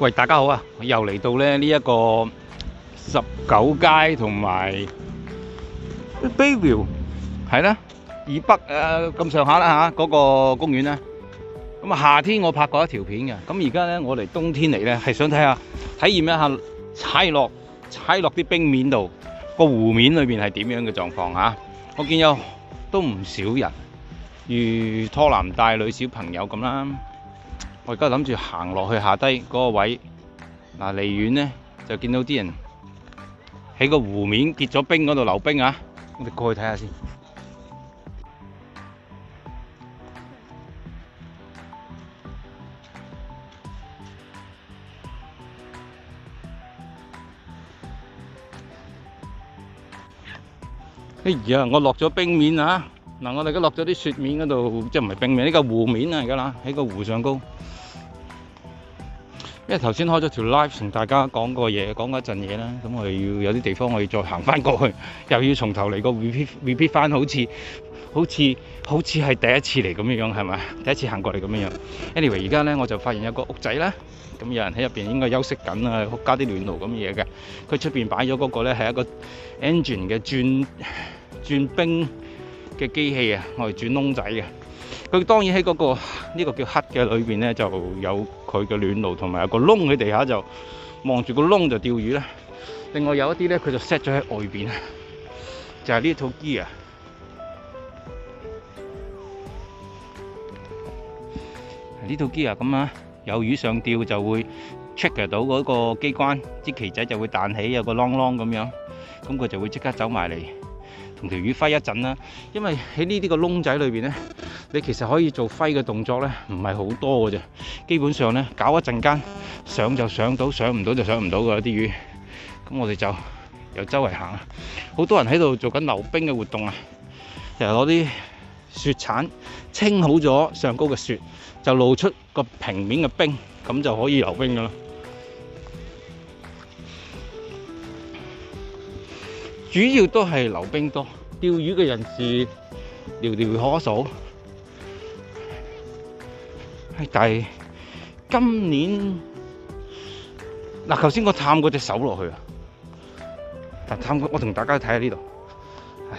喂，大家好啊！又嚟到咧呢一個十九街同埋 Bayview 係啦，以北诶咁上下啦吓，嗰、個公園咧。咁啊，夏天我拍過一條片嘅，咁而家咧我嚟冬天嚟咧係想睇下體驗一下踩落踩落啲冰面度個湖面裏邊係點樣嘅狀況嚇。我見有都唔少人，如拖男帶女小朋友咁啦。我而家諗住行落去下低嗰個位，嗱離遠呢，就見到啲人喺個湖面結咗冰嗰度溜冰啊！我哋過去睇下先。哎呀！我落咗冰面啊！嗱，我哋而家落咗啲雪面嗰度，即係唔係冰面，呢個湖面啊，而家啦，喺個湖上高。因為頭先開咗條 live 同大家講過嘢，講過一陣嘢啦，咁我哋要有啲地方我要再行翻過去，又要從頭嚟個 repeat repeat 翻，好似好似好似係第一次嚟咁樣樣，係咪？第一次行過嚟咁樣樣。anyway，而家咧我就發現有個屋仔啦，咁有人喺入邊應該休息緊啊，加啲暖爐咁嘢嘅。佢出邊擺咗嗰個咧係一個 engine 嘅轉轉冰嘅機器啊，我哋轉窿仔嘅。佢當然喺嗰、個呢、個叫黑嘅裏邊咧，就有佢嘅暖爐同埋有個窿喺地下就望住個窿就釣魚啦。另外有一啲咧，佢就 set 咗喺外邊，就係、呢套 gear 啊。呢套 gear 咁啊，有魚上釣就會 check 到嗰個機關，支旗仔就會彈起，有個啷啷咁樣，咁佢就會即刻走埋嚟同條魚揮一陣啦。因為喺呢啲個窿仔裏邊咧。你其實可以做揮嘅動作咧，唔係好多嘅啫。基本上咧，搞一陣間上就上到，上唔到就上唔到㗎啲魚。咁我哋就由周圍行啦。好多人喺度做緊溜冰嘅活動啊，就攞啲雪鏟清好咗上高嘅雪，就露出個平面嘅冰，咁就可以溜冰噶啦。主要都係溜冰多，釣魚嘅人士寥寥可數。但係今年嗱，頭先我探過隻手落去啊，嗱探過我同大家睇下呢度，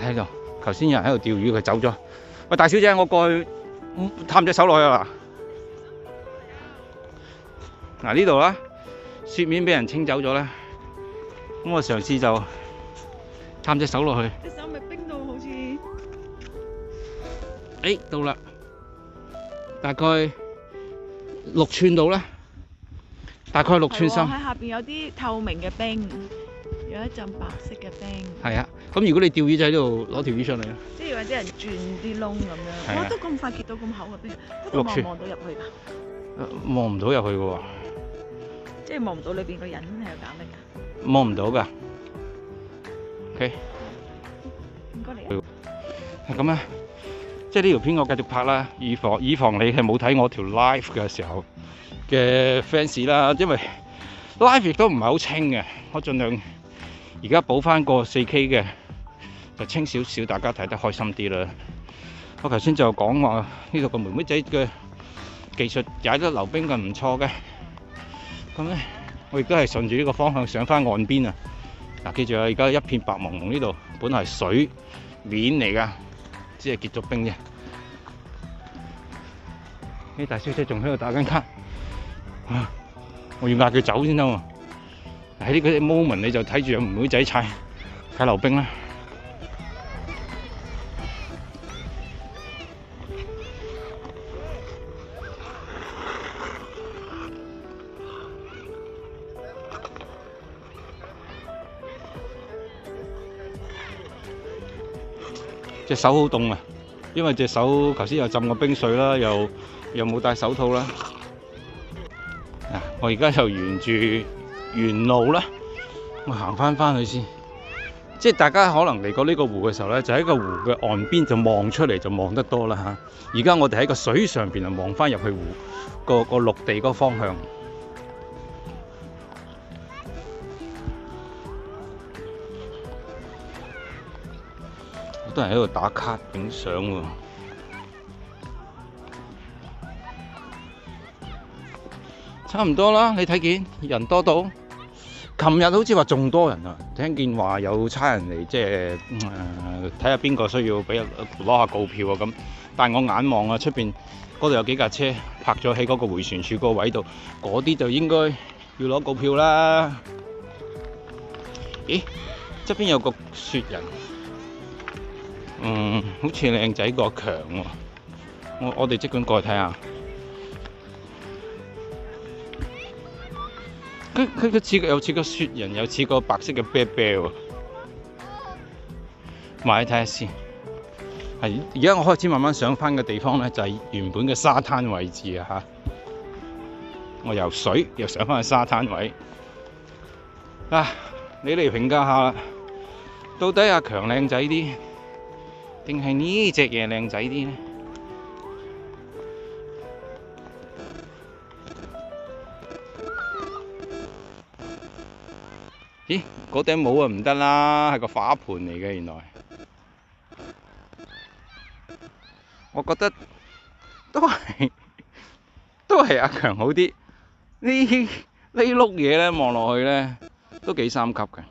喺度。頭先有人喺度釣魚，佢走咗。喂，大小姐，我過去探隻手落去啊！嗱，呢度啦，雪面俾人清走咗咧，咁我嘗試就探隻手落去。隻手咪冰到好似誒，到啦，大概六寸到啦，大概六寸深。喺下邊有啲透明嘅冰，有一陣白色嘅冰，係啊，咁如果你釣魚就喺度攞條魚上嚟啊。即係或者人轉啲窿咁樣。係啊哇！都咁快結到咁厚嘅冰，嗰度六寸望唔望到入去㗎？望唔到入去嘅喎，即係望唔到裏邊個人係搞乜㗎？望唔到㗎。OK，唔該你啊。係咁啊，即係呢條片我繼續拍啦，以防以防你係冇睇我條 live 嘅時候嘅 fans 啦，因為 live 亦都唔係好清嘅，我盡量而家補翻個 4K 嘅，就清少少，大家睇得開心啲啦。我頭先就講話呢度個妹妹仔嘅技術踩得溜冰嘅唔錯嘅，咁咧我亦都係順住呢個方向上翻岸邊啊！嗱，記住啊，而家一片白茫茫呢度，本嚟係水面嚟噶，只係結咗冰啫。呢大小姐仲喺度打緊卡，啊！我要嗌佢走先得喎。喺呢個 moment 你就睇住有妹妹仔踩踩溜冰啦。隻手好凍啊，因為隻手頭先又浸過冰水啦，又又冇戴手套啦。嗱，我而家就沿住原路啦，我行翻翻去先。即係大家可能嚟過呢個湖嘅時候咧，就喺個湖嘅岸邊就望出嚟就望得多啦嚇。而家我哋喺個水上邊就望翻入去湖個個陸地個方向。好多人喺度打卡影相喎。差唔多啦，你睇見人多到。琴日好似話仲多人啊，聽見話有差人嚟，即係誒睇下邊個需要俾攞下告票啊咁。但係我眼望啊，出邊嗰度有幾架車泊咗喺嗰個迴旋處個位度，嗰啲就應該要攞告票啦。咦？側邊有個雪人，嗯，好似靚仔過強喎。我我哋即管過去睇下。佢佢佢似個又似個雪人，又似個白色嘅啤啤喎。埋去睇下先。係而家我開始慢慢上翻嘅地方咧，就係原本嘅沙灘位置啊嚇。我游水又上翻去沙灘位。啊，你嚟評價下啦，到底阿強靚仔啲，定係呢隻嘢靚仔啲咧？咦，嗰頂帽啊唔得啦，係個花盆嚟嘅原來。我覺得 都係都係阿強好啲。呢呢碌嘢咧望落去咧都幾三級嘅。